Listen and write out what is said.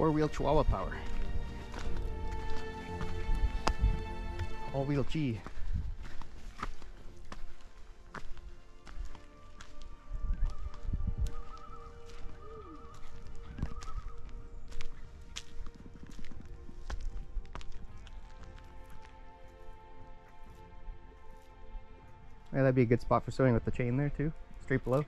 Four-wheel Chihuahua power. All-wheel G. Yeah, that'd be a good spot for sewing with the chain there too, straight below.